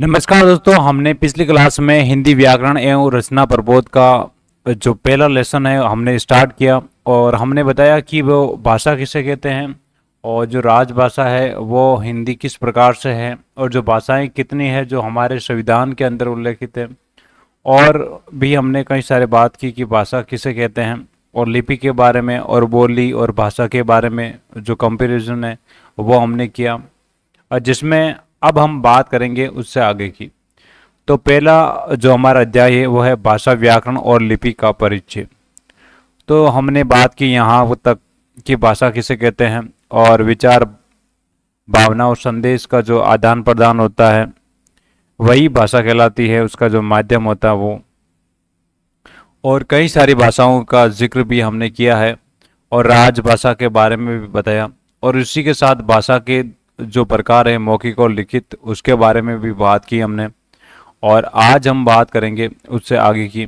नमस्कार दोस्तों, हमने पिछली क्लास में हिंदी व्याकरण एवं रचना प्रबोध का जो पहला लेसन है, हमने स्टार्ट किया और हमने बताया कि वो भाषा किसे कहते हैं और जो राजभाषा है, वो हिंदी किस प्रकार से है और जो भाषाएँ कितनी है, जो हमारे संविधान के अंदर उल्लेखित है और भी हमने कई सारे बात की कि भाषा किसे कहते हैं और लिपि के बारे में और बोली और भाषा के बारे में जो कंपेरिजन है, वो हमने किया। जिसमें अब हम बात करेंगे उससे आगे की। तो पहला जो हमारा अध्याय है, वो है भाषा व्याकरण और लिपि का परिचय। तो हमने बात की यहाँ तक कि भाषा किसे कहते हैं और विचार, भावना और संदेश का जो आदान प्रदान होता है, वही भाषा कहलाती है, उसका जो माध्यम होता है वो। और कई सारी भाषाओं का ज़िक्र भी हमने किया है और राजभाषा के बारे में भी बताया। और इसी के साथ भाषा के जो प्रकार है, मौखिक और लिखित, उसके बारे में भी बात की हमने। और आज हम बात करेंगे उससे आगे की।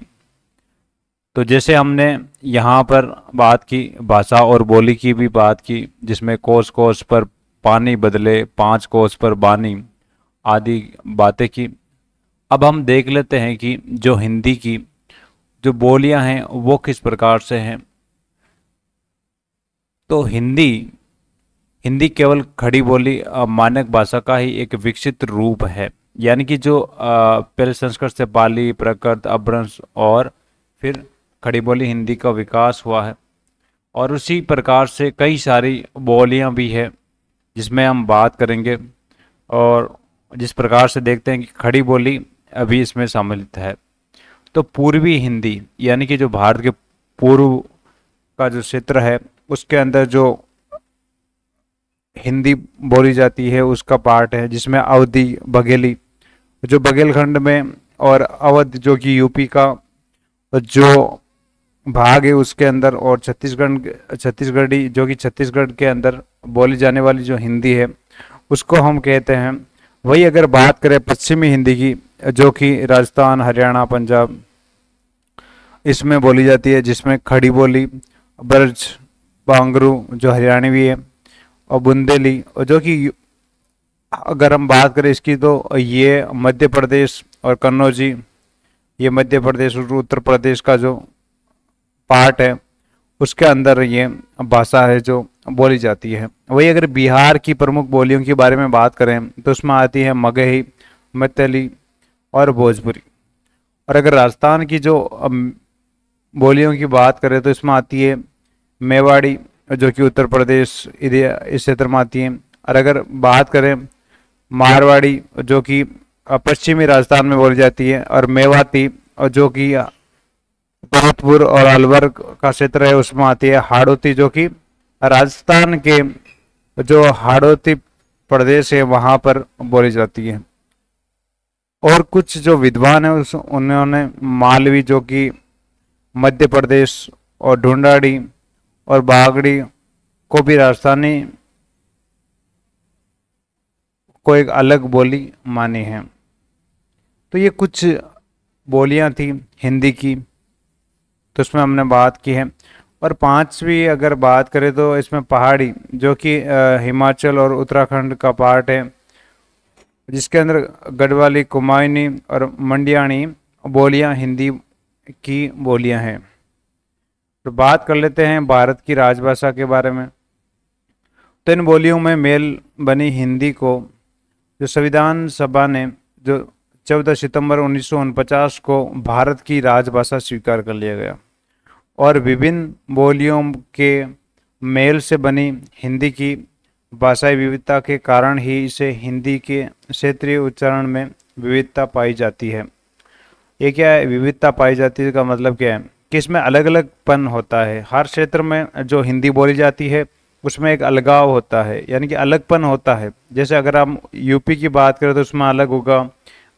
तो जैसे हमने यहाँ पर बात की, भाषा और बोली की भी बात की, जिसमें कोस कोस पर पानी बदले, पाँच कोस पर बानी आदि बातें की। अब हम देख लेते हैं कि जो हिंदी की जो बोलियाँ हैं, वो किस प्रकार से हैं। तो हिंदी हिंदी केवल खड़ी बोली मानक भाषा का ही एक विकसित रूप है। यानी कि जो पहले संस्कृत से पाली प्रकृत, अभ्रंश और फिर खड़ी बोली हिंदी का विकास हुआ है। और उसी प्रकार से कई सारी बोलियाँ भी है, जिसमें हम बात करेंगे और जिस प्रकार से देखते हैं कि खड़ी बोली अभी इसमें सम्मिलित है। तो पूर्वी हिंदी, यानी कि जो भारत के पूर्व का जो क्षेत्र है, उसके अंदर जो हिंदी बोली जाती है, उसका पार्ट है, जिसमें अवधि बघेली, जो बघेलखंड में और अवध जो कि यूपी का, जो भाग है उसके अंदर और छत्तीसगढ़, छत्तीसगढ़ी, जो कि छत्तीसगढ़ के अंदर बोली जाने वाली जो हिंदी है, उसको हम कहते हैं, वही अगर बात करें पश्चिमी हिंदी की, जो कि राजस्थान, हरियाणा, पंजाब, इसमें बोली जाती है, जिसमें खड़ी बोली, ब्रज, बांगरू जो हरियाणवी है और बुंदेली, और जो कि अगर हम बात करें इसकी तो ये मध्य प्रदेश और कन्नौजी ये मध्य प्रदेश और उत्तर प्रदेश का जो पार्ट है, उसके अंदर ये भाषा है जो बोली जाती है। वही अगर बिहार की प्रमुख बोलियों के बारे में बात करें तो उसमें आती है मगही, मैथिली और भोजपुरी। और अगर राजस्थान की जो बोलियों की बात करें तो इसमें आती है मेवाड़ी जो कि उत्तर प्रदेश इस क्षेत्र में आती है। और अगर बात करें मारवाड़ी, जो कि पश्चिमी राजस्थान में बोली जाती है, और मेवाती, और जो कि भरतपुर और अलवर का क्षेत्र है, उसमें आती है हाड़ोती, जो कि राजस्थान के जो हाड़ोती प्रदेश है, वहाँ पर बोली जाती है। और कुछ जो विद्वान है, उस उन्होंने मालवी, जो कि मध्य प्रदेश और ढूंढाड़ी और बागड़ी को भी राजस्थानी को एक अलग बोली मानी है। तो ये कुछ बोलियाँ थी हिंदी की तो उसमें हमने बात की है। और पांचवी अगर बात करें तो इसमें पहाड़ी, जो कि हिमाचल और उत्तराखंड का पार्ट है, जिसके अंदर गढ़वाली कुमायूनी और मंडियाणी बोलियाँ हिंदी की बोलियाँ हैं। तो बात कर लेते हैं भारत की राजभाषा के बारे में। तो इन बोलियों में मेल बनी हिंदी को, जो संविधान सभा ने जो 14 सितंबर उन्नीस को भारत की राजभाषा स्वीकार कर लिया गया। और विभिन्न बोलियों के मेल से बनी हिंदी की भाषाई विविधता के कारण ही इसे हिंदी के क्षेत्रीय उच्चारण में विविधता पाई जाती है। ये क्या है? विविधता पाई जाती है का मतलब क्या है? कि इसमें अलग अलग पन होता है? हर क्षेत्र में जो हिंदी बोली जाती है, उसमें एक अलगाव होता है, यानी कि अलगपन होता है। जैसे अगर हम यूपी की बात करें तो उसमें अलग होगा,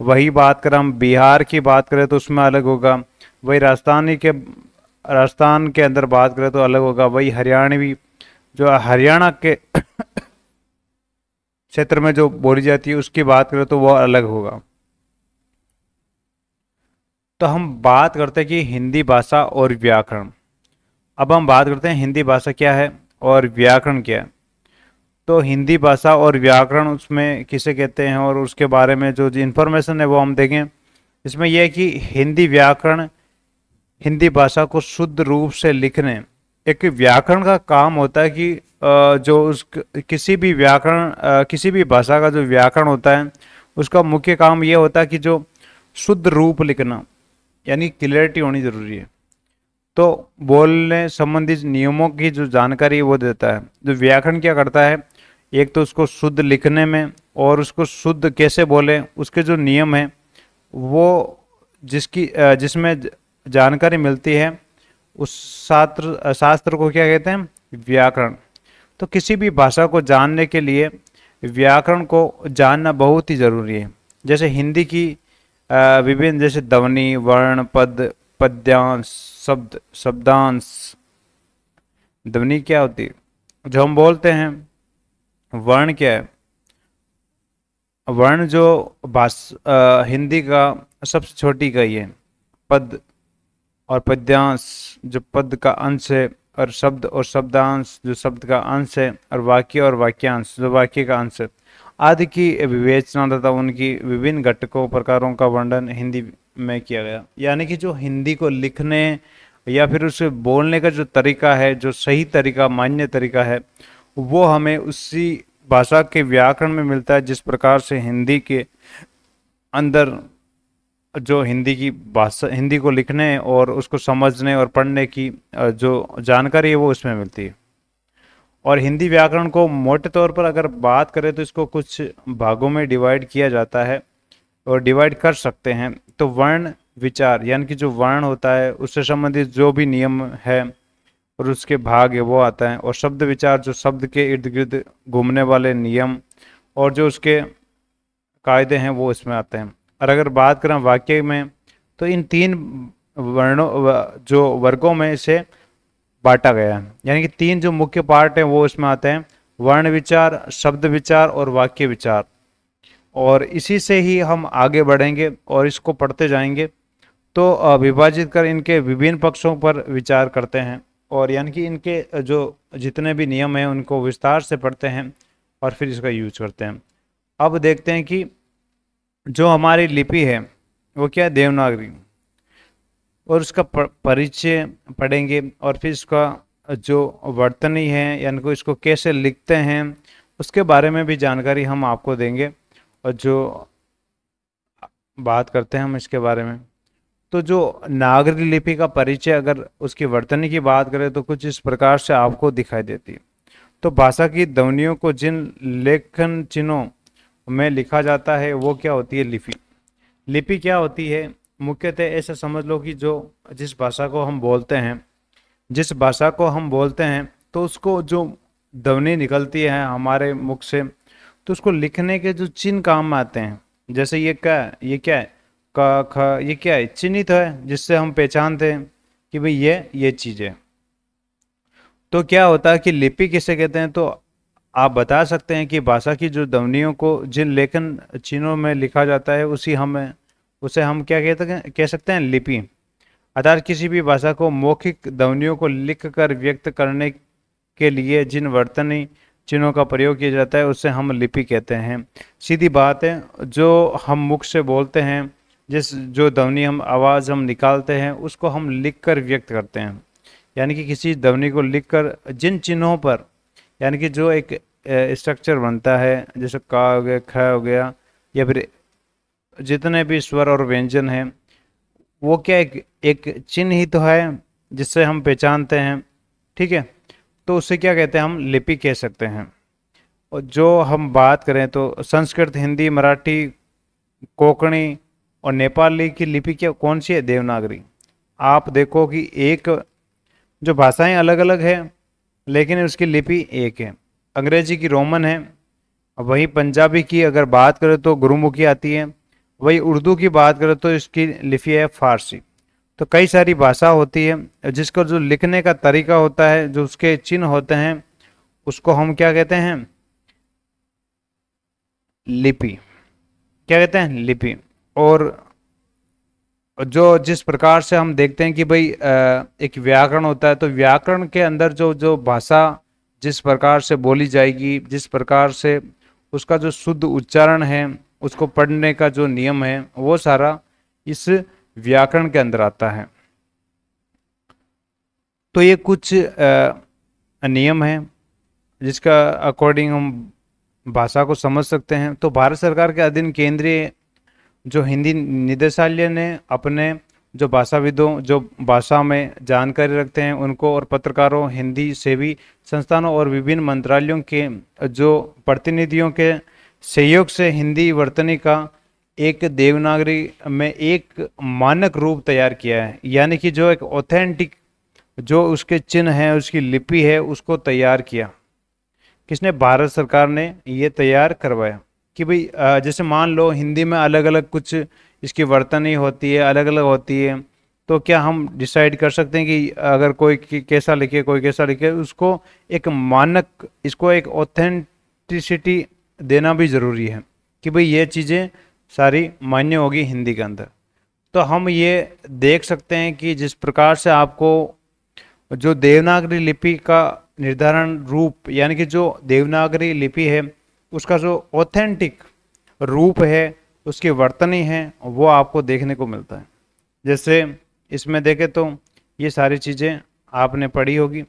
वही बात करें हम बिहार की बात करें तो उसमें अलग होगा, वही राजस्थानी के, राजस्थान के अंदर बात करें तो अलग होगा, वही हरियाणवी, जो हरियाणा के क्षेत्र में जो बोली जाती है, उसकी बात करें तो वह अलग होगा। तो हम बात करते हैं कि हिंदी भाषा और व्याकरण। अब हम बात करते हैं हिंदी भाषा क्या है और व्याकरण क्या है। तो हिंदी भाषा और व्याकरण उसमें किसे कहते हैं और उसके बारे में जो इन्फॉर्मेशन है वो हम देखें। इसमें यह है कि हिंदी व्याकरण, हिंदी भाषा को शुद्ध रूप से लिखने, एक व्याकरण का काम होता है कि जो उस किसी भी व्याकरण किसी भी भाषा का जो व्याकरण होता है, उसका मुख्य काम यह होता है कि जो शुद्ध रूप लिखना। यानी क्लियरिटी होनी ज़रूरी है। तो बोलने संबंधित नियमों की जो जानकारी वो देता है। जो व्याकरण क्या करता है, एक तो उसको शुद्ध लिखने में और उसको शुद्ध कैसे बोले, उसके जो नियम है, वो जिसकी जिसमें जानकारी मिलती है, उस शास्त्र शास्त्र को क्या कहते हैं? व्याकरण। तो किसी भी भाषा को जानने के लिए व्याकरण को जानना बहुत ही ज़रूरी है। जैसे हिंदी की विभिन्न जैसे ध्वनि, वर्ण, पद, पद्यांश, शब्द, शब्दांश। ध्वनि क्या होती? है जो हम बोलते हैं, वर्ण क्या है? वर्ण जो भाष हिंदी का सबसे छोटी ही है। पद और पद्यांश, जो पद का अंश है, और शब्द और शब्दांश, जो शब्द का अंश है, और वाक्य और वाक्यांश, जो वाक्य का अंश है। आदि की विवेचना तथा उनकी विभिन्न घटकों, प्रकारों का वर्णन हिंदी में किया गया। यानी कि जो हिंदी को लिखने या फिर उसे बोलने का जो तरीका है, जो सही तरीका, मान्य तरीका है, वो हमें उसी भाषा के व्याकरण में मिलता है, जिस प्रकार से हिंदी के अंदर जो हिंदी की भाषा, हिंदी को लिखने और उसको समझने और पढ़ने की जो जानकारी है, वो उसमें मिलती है। और हिंदी व्याकरण को मोटे तौर पर अगर बात करें तो इसको कुछ भागों में डिवाइड किया जाता है और डिवाइड कर सकते हैं। तो वर्ण विचार, यानी कि जो वर्ण होता है, उससे संबंधित जो भी नियम है और उसके भाग है, वो आता है। और शब्द विचार, जो शब्द के इर्द गिर्द घूमने वाले नियम और जो उसके कायदे हैं, वो इसमें आते हैं। और अगर बात करें वाक्य में तो इन तीन वर्णों, जो वर्गों में इसे बांटा गया है। यानी कि तीन जो मुख्य पार्ट हैं, वो इसमें आते हैं, वर्ण विचार, शब्द विचार और वाक्य विचार। और इसी से ही हम आगे बढ़ेंगे और इसको पढ़ते जाएँगे। तो विभाजित कर इनके विभिन्न पक्षों पर विचार करते हैं और यानी कि इनके जो जितने भी नियम हैं, उनको विस्तार से पढ़ते हैं और फिर इसका यूज़ करते हैं। अब देखते हैं कि जो हमारी लिपि है, वो क्या है? देवनागरी। और उसका परिचय पढ़ेंगे और फिर इसका जो वर्तनी है, यानी कि इसको कैसे लिखते हैं, उसके बारे में भी जानकारी हम आपको देंगे और जो बात करते हैं हम इसके बारे में। तो जो नागरिक लिपि का परिचय अगर उसकी वर्तनी की बात करें तो कुछ इस प्रकार से आपको दिखाई देती है। तो भाषा की ध्वनियों को जिन लेखन चिन्हों में लिखा जाता है, वो क्या होती है? लिपि। लिपि क्या होती है? मुख्यतः ऐसा समझ लो कि जो जिस भाषा को हम बोलते हैं, जिस भाषा को हम बोलते हैं तो उसको जो ध्वनि निकलती है हमारे मुख से तो उसको लिखने के जो चिन्ह काम आते हैं, जैसे ये क्या ये क्या है? क, ख, ये क्या है? चिन्हित है, जिससे हम पहचानते हैं कि भाई ये ये चीज़ है। तो क्या होता है कि लिपि किसे कहते हैं? तो आप बता सकते हैं कि भाषा की जो ध्वनियों को जिन लेखन चिन्हों में लिखा जाता है, उसी हमें उसे हम क्या कहते कह सकते हैं, लिपि। अर्थात किसी भी भाषा को मौखिक ध्वनियों को लिख कर व्यक्त करने के लिए जिन वर्तनी चिन्हों का प्रयोग किया जाता है, उसे हम लिपि कहते हैं। सीधी बात है, जो हम मुख से बोलते हैं, जिस, जो ध्वनि हम, आवाज़ हम निकालते हैं, उसको हम लिख कर व्यक्त करते हैं। यानी कि किसी ध्वनि को लिख कर जिन चिन्हों पर, यानी कि जो एक स्ट्रक्चर बनता है, जैसे का हो गया, ख हो गया, या फिर जितने भी स्वर और व्यंजन हैं, वो क्या एक एक चिन्ह ही तो है जिससे हम पहचानते हैं, ठीक है? तो उसे क्या कहते हैं, हम लिपि कह सकते हैं। और जो हम बात करें तो संस्कृत, हिंदी, मराठी, कोकणी और नेपाली की लिपि क्या, कौन सी है? देवनागरी। आप देखो कि एक, जो भाषाएँ अलग अलग है, लेकिन उसकी लिपि एक है। अंग्रेज़ी की रोमन है वही पंजाबी की अगर बात करें तो गुरुमुखी आती है वही उर्दू की बात करें तो इसकी लिपि है फारसी। तो कई सारी भाषा होती है, जिसका जो लिखने का तरीका होता है, जो उसके चिन्ह होते हैं, उसको हम क्या कहते हैं? लिपि। क्या कहते हैं? लिपि। और जो जिस प्रकार से हम देखते हैं कि भाई एक व्याकरण होता है तो व्याकरण के अंदर जो जो भाषा जिस प्रकार से बोली जाएगी, जिस प्रकार से उसका जो शुद्ध उच्चारण है उसको पढ़ने का जो नियम है, वो सारा इस व्याकरण के अंदर आता है। तो ये कुछ नियम है, जिसका अकॉर्डिंग हम भाषा को समझ सकते हैं। तो भारत सरकार के अधीन केंद्रीय जो हिंदी निदेशालय ने अपने जो भाषाविदों, जो भाषा में जानकारी रखते हैं, उनको और पत्रकारों, हिंदी सेवी संस्थानों और विभिन्न मंत्रालयों के जो प्रतिनिधियों के सहयोग से हिंदी वर्तनी का एक देवनागरी में एक मानक रूप तैयार किया है। यानी कि जो एक ऑथेंटिक जो उसके चिन्ह हैं, उसकी लिपि है, उसको तैयार किया। किसने? भारत सरकार ने ये तैयार करवाया कि भाई जैसे मान लो हिंदी में अलग अलग कुछ इसकी वर्तनी होती है अलग अलग होती है तो क्या हम डिसाइड कर सकते हैं कि अगर कोई कैसा लिखे, कोई कैसा लिखे, उसको एक मानक, इसको एक ऑथेंटिसिटी देना भी ज़रूरी है कि भाई ये चीज़ें सारी मान्य होगी हिंदी के अंदर। तो हम ये देख सकते हैं कि जिस प्रकार से आपको जो देवनागरी लिपि का निर्धारण रूप, यानी कि जो देवनागरी लिपि है, उसका जो ऑथेंटिक रूप है, उसकी वर्तनी है, वो आपको देखने को मिलता है। जैसे इसमें देखें तो ये सारी चीज़ें आपने पढ़ी होगी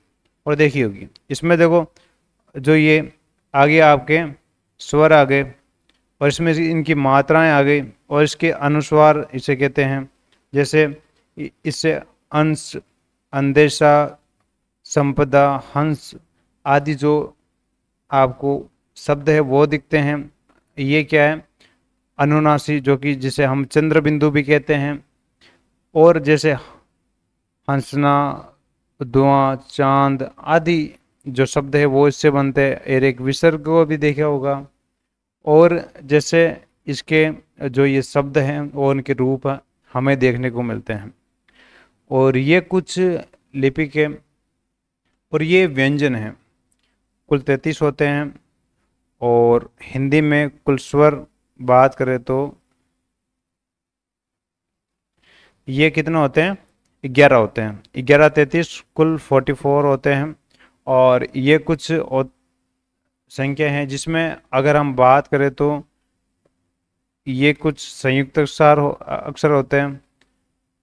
और देखी होगी। इसमें देखो, जो ये आगे आपके स्वर आ गए और इसमें इनकी मात्राएँ आ गई और इसके अनुस्वार इसे कहते हैं। जैसे इससे अंश, अंदेशा, संपदा, हंस आदि जो आपको शब्द है वो दिखते हैं। ये क्या है? अनुनासी जो कि जिसे हम चंद्र बिंदु भी कहते हैं। और जैसे हंसना धुआँ चाँद आदि जो शब्द है वो इससे बनते हैं। और एक विसर्ग को भी देखा होगा। और जैसे इसके जो ये शब्द हैं, वो उनके रूप हमें देखने को मिलते हैं। और ये कुछ लिपि के और ये व्यंजन हैं। कुल तैतीस होते हैं। और हिंदी में कुल स्वर बात करें तो ये कितने होते हैं? ग्यारह होते हैं। ग्यारह तैतीस, कुल फोर्टी फोर होते हैं। और ये कुछ संख्या हैं जिसमें अगर हम बात करें तो ये कुछ संयुक्त अक्षर हो, अक्षर होते हैं।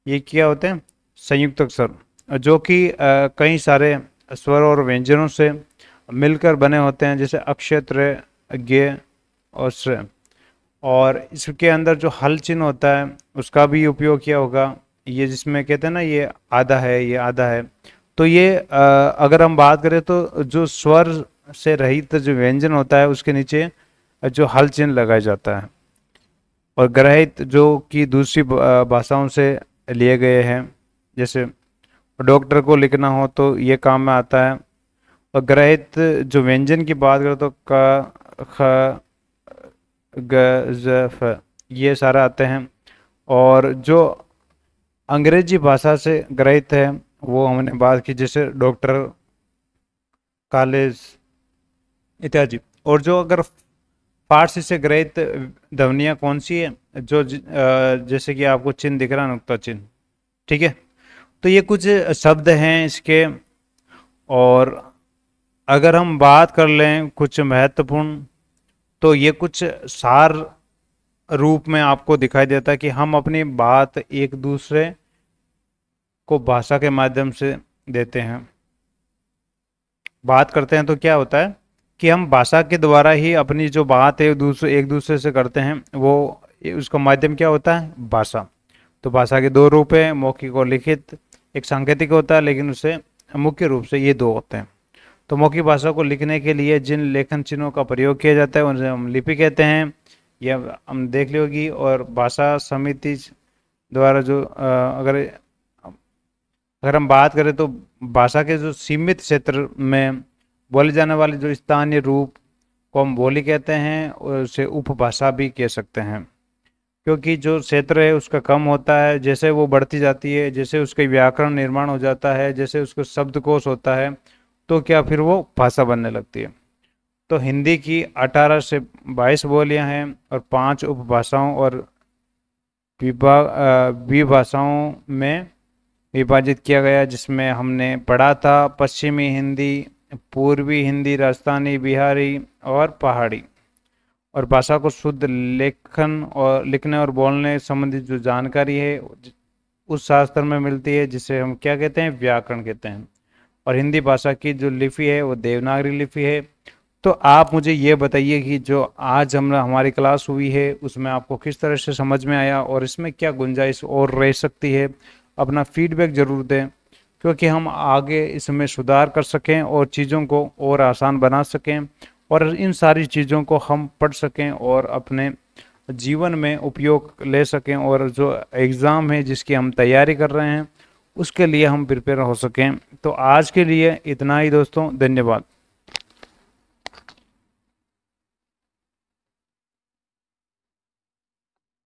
ये क्या होते हैं? संयुक्त अक्षर, जो कि कई सारे स्वर और व्यंजनों से मिलकर बने होते हैं, जैसे अक्षत्र ज्ञ और श्रेय और इसके अंदर जो हल चिन्ह होता है, उसका भी उपयोग किया होगा। ये जिसमें कहते हैं ना, ये आधा है, ये आधा है। तो ये अगर हम बात करें तो जो स्वर से रहित जो व्यंजन होता है उसके नीचे जो हल चिन्ह लगाया जाता है। और ग्रहित जो कि दूसरी भाषाओं से लिए गए हैं, जैसे डॉक्टर को लिखना हो तो ये काम में आता है। और ग्रहित जो व्यंजन की बात करें तो क, ख, ग, ज, फ, ये सारा आते हैं। और जो अंग्रेज़ी भाषा से ग्रहित है वो हमने बात की जैसे डॉक्टर, कॉलेज इत्यादि। और जो अगर फारसी से ग्रहित ध्वनिया कौन सी है, जो जैसे कि आपको चिन्ह दिख रहा है, नुकता चिन्ह, ठीक है? तो ये कुछ शब्द हैं इसके। और अगर हम बात कर लें कुछ महत्वपूर्ण तो ये कुछ सार रूप में आपको दिखाई देता है कि हम अपनी बात एक दूसरे को भाषा के माध्यम से देते हैं। बात करते हैं तो क्या होता है कि हम भाषा के द्वारा ही अपनी जो बात है दूसरे, एक दूसरे से करते हैं, वो उसका माध्यम क्या होता है? भाषा। तो भाषा के दो रूप है, मौखिक और लिखित। एक सांकेतिक होता है, लेकिन उसे मुख्य रूप से ये दो होते हैं। तो मौखिक भाषा को लिखने के लिए जिन लेखन चिन्हों का प्रयोग किया जाता है, उन्हें हम लिपि कहते हैं यह हम देख होगी और भाषा समिति द्वारा जो अगर अगर हम बात करें तो भाषा के जो सीमित क्षेत्र में बोले जाने वाले जो स्थानीय रूप को हम बोली कहते हैं और उसे उपभाषा भी कह सकते हैं। क्योंकि जो क्षेत्र है उसका कम होता है, जैसे वो बढ़ती जाती है, जैसे उसके व्याकरण निर्माण हो जाता है, जैसे उसका शब्दकोश होता है तो क्या फिर वो भाषा बनने लगती है? तो हिंदी की 18 से 22 बोलियाँ हैं और पाँच उपभाषाओं और विभाषाओं में विभाजित किया गया, जिसमें हमने पढ़ा था पश्चिमी हिंदी, पूर्वी हिंदी, राजस्थानी, बिहारी और पहाड़ी। और भाषा को शुद्ध लेखन और लिखने और बोलने संबंधित जो जानकारी है, उस शास्त्र में मिलती है, जिसे हम क्या कहते हैं? व्याकरण कहते हैं। और हिंदी भाषा की जो लिपि है, वो देवनागरी लिपि है। तो आप मुझे ये बताइए कि जो आज हम, हमारी क्लास हुई है, उसमें आपको किस तरह से समझ में आया और इसमें क्या गुंजाइश और रह सकती है? अपना फीडबैक ज़रूर दें, क्योंकि हम आगे इसमें सुधार कर सकें और चीज़ों को और आसान बना सकें और इन सारी चीज़ों को हम पढ़ सकें और अपने जीवन में उपयोग ले सकें और जो एग्ज़ाम है जिसकी हम तैयारी कर रहे हैं, उसके लिए हम प्रिपेयर हो सकें। तो आज के लिए इतना ही दोस्तों, धन्यवाद।